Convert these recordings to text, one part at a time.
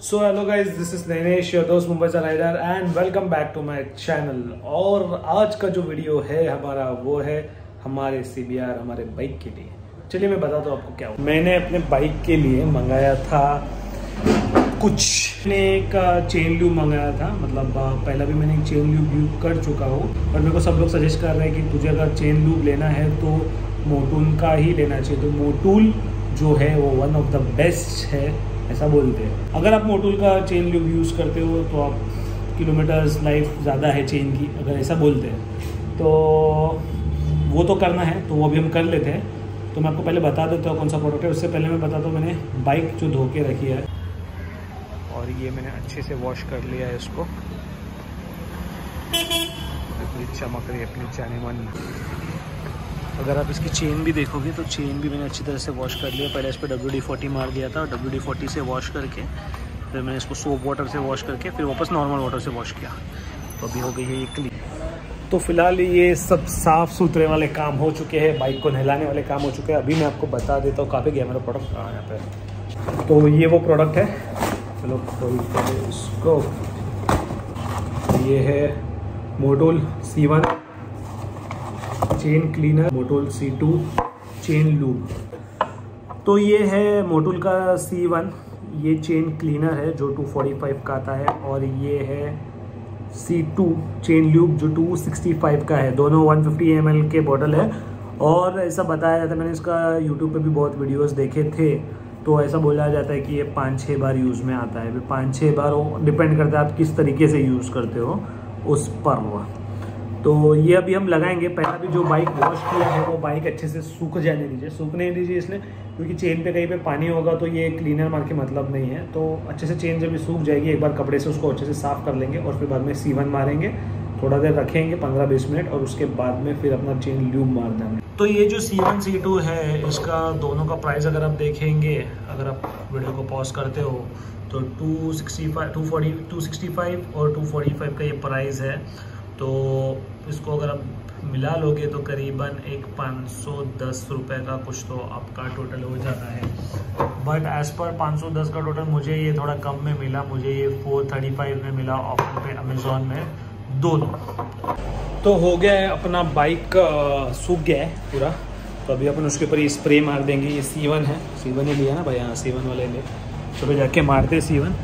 So hello guys this is Nainesh दोस्त मुंबई से rider and welcome back to my channel और आज का जो वीडियो है, हमारा वो है हमारे CBR हमारे बाइक के लिए चलिए मैं बताता हूँ आपको क्या हुआ। मैंने अपने बाइक के लिए मंगाया था कुछ। मैंने एक चेन ल्यूब मंगाया था मतलब पहला भी मैंने चेन ल्यूब यूज़ कर चुका हूँ। और मेरे को सब लोग सजेस्ट कर रहे हैं कि तुझे अगर चेन ल्यूब लेना है तो मोटूल का ही लेना चाहिए। तो मोटूल जो है, वो वन ऑफ़ द बेस्ट है। ऐसा बोलते हैं। अगर आप मोटूल का चेन ल्यूब यूज़ करते हो तो आप किलोमीटर्स लाइफ ज़्यादा है चेन की, अगर ऐसा बोलते हैं। तो वो तो करना है तो वो भी हम कर लेते हैं। तो मैं आपको पहले बता देता हूँ कौन सा प्रोडक्ट है। उससे पहले मैं बताता हूँ, मैंने बाइक जो धो के रखी है, और ये मैंने अच्छे से वॉश कर लिया है इसको। इतनी चमक रही है, अपनी जाने मन। अगर आप इसकी चेन भी देखोगे तो चेन भी मैंने अच्छी तरह से वॉश कर लिया। पहले इस पर डब्ल्यू डी फोर्टी मार दिया था और डब्ल्यू डी फोर्टी से वॉश करके, फिर मैंने इसको सोप वाटर से वॉश करके, फिर वापस नॉर्मल वाटर से वॉश किया। तो अभी हो गई है ये क्लीन तो फ़िलहाल ये सब साफ़ सुथरे वाले काम हो चुके हैं बाइक को नहलाने वाले काम हो चुके हैं। अभी मैं आपको बता देता हूँ काफ़ी गया मेरा प्रोडक्ट कहाँ यहाँ पे। तो ये वो प्रोडक्ट है। चलो खोलते इसको। ये है Motul C one chain cleaner Motul C two chain lube तो ये है मोटोल का सी वन ये चेन क्लीनर है जो 245 का आता है और ये है सी टू चेन लूब जो 265 का है. दोनों 150 ml के बॉटल है और ऐसा बताया जाता है, मैंने इसका यूट्यूब पे भी बहुत वीडियोस देखे थे तो ऐसा बोला जाता है कि ये पाँच छः बार यूज़ में आता है। पाँच छः बार डिपेंड करता है आप किस तरीके से यूज़ करते हो उस पर तो ये अभी हम लगाएँगे। पहला भी जो बाइक वॉश किया है, वो बाइक अच्छे से सूख जाने दीजिए। सूखने दीजिए इसलिए, क्योंकि चेन पे कहीं पे पानी होगा तो ये क्लीनर मार के मतलब नहीं है। तो अच्छे से चेन जब भी सूख जाएगी, एक बार कपड़े से उसको अच्छे से साफ़ कर लेंगे और फिर बाद में सीवन मारेंगे। थोड़ा देर रखेंगे पंद्रह बीस मिनट और उसके बाद में फिर अपना चेन ल्यूब मार देंगे। तो ये जो सी वन सी टू है, इसका दोनों का प्राइस अगर आप देखेंगे, अगर आप वीडियो को पॉज करते हो तो two sixty five two forty two sixty five और टू फोर्टी फाइव का ये प्राइस है। तो इसको अगर आप मिला लोगे तो करीबन एक पाँच सौ दस रुपये का कुछ तो आपका टोटल हो जाता है। बट एज़ पर पाँच सौ दस का टोटल मुझे ये थोड़ा कम में मिला, मुझे ये फोर थर्टी फाइव में मिला ऑफ़र पे अमेज़ोन में दोनों। तो हो गया है अपना बाइक सूख गया है पूरा। तो अभी अपन उसके ऊपर ये स्प्रे मार देंगे। ये सीवन है। सीवन ही लिया ना भाई? हाँ सी वन वाले ले। सुबह जाके मारते सीवन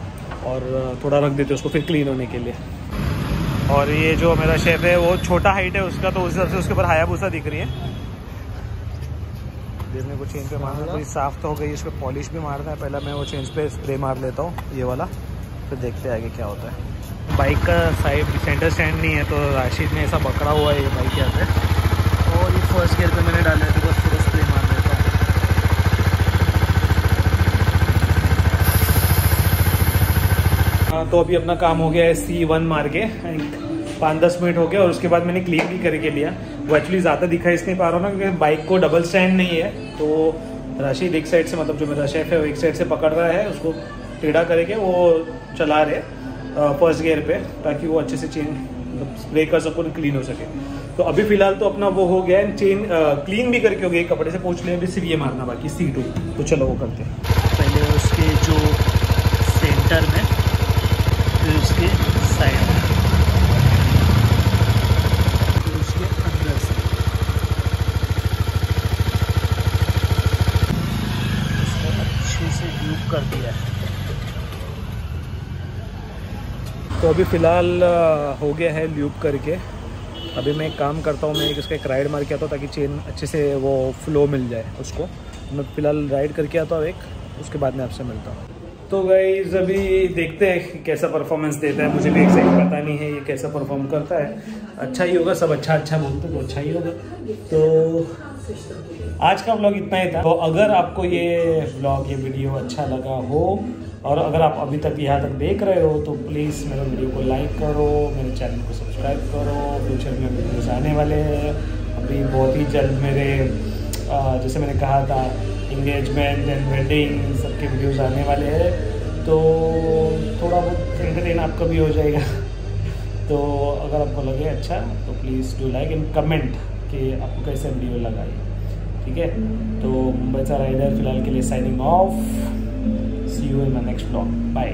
और थोड़ा रख देते उसको फिर क्लीन होने के लिए। और ये जो मेरा शेप है, वो छोटा हाइट है उसका तो उस हिसाब से उसके ऊपर हायाबूसा दिख रही है। देखने को चेंज पे मारना, थोड़ी साफ़ तो हो गई, इसको पॉलिश भी मारना है। पहला मैं वो चेंज पे स्प्रे मार लेता हूँ, ये वाला। फिर देखते आगे क्या होता है। बाइक का साइड सेंटर स्टैंड नहीं है तो राशिद ने ऐसा पकड़ा हुआ है, ये बाइक यहाँ पे और ये फ़र्स्ट गियर पे मैंने डाला है तो बस पूरा स्प्रे मार देता हूँ हाँ, तो अभी अपना काम हो गया है सी वन मार के पाँच दस मिनट हो गया और उसके बाद मैंने क्लीन भी करके लिया। वो एक्चुअली ज़्यादा दिखा इसलिए पा रहा हूँ ना, क्योंकि बाइक को डबल स्टैंड नहीं है तो राशिद एक साइड से मतलब जो मेरा शेफ है, वो एक साइड से पकड़ रहा है, उसको टेढ़ा करके वो चला रहे फ़र्स्ट गियर पे, ताकि वो अच्छे से चेन मतलब स्प्रे कर सको क्लीन हो सके। तो अभी फ़िलहाल तो अपना वो हो गया है चेन क्लीन भी करके हो गया कपड़े से पूछ लिया, अभी सिर्फ़ ये मारना बाकी सी टू तो चलो वो करते हैं। पहले उसके जो सेंटर में फिर उसके साइड में फिर उसके अंदर से उसको अच्छे से ड्यूब कर दिया। है तो अभी फ़िलहाल हो गया है ल्यूब करके। अभी मैं एक काम करता हूँ मैं एक इसका एक राइड मार के आता हूँ ताकि चेन अच्छे से वो फ्लो मिल जाए उसको। मैं फ़िलहाल राइड करके आता हूँ एक उसके बाद में आपसे मिलता हूँ। तो गाइज़ अभी देखते हैं कैसा परफॉर्मेंस देता है। मुझे भी एग्जैक्ट पता नहीं है ये कैसा परफॉर्म करता है। अच्छा ही होगा, सब अच्छा अच्छा बोलते तो अच्छा ही होगा। तो आज का व्लॉग इतना ही था। तो अगर आपको ये व्लॉग ये वीडियो अच्छा लगा हो, और अगर आप अभी तक यहाँ तक देख रहे हो तो प्लीज़ मेरे वीडियो को लाइक करो, मेरे चैनल को सब्सक्राइब करो। फ्यूचर में वीडियोज़ आने वाले हैं। अभी बहुत ही जल्द मेरे जैसे मैंने कहा था इंगेजमेंट एंड वेडिंग सबके वीडियोज़ आने वाले हैं। तो थोड़ा बहुत एंटरटेन आपका भी हो जाएगा। तो अगर आपको लगे अच्छा तो please do like and comment कि आपको कैसे वीडियो लगाई। ठीक है? तो मुंबई सा राइडर फ़िलहाल के लिए signing off see you in my next blog bye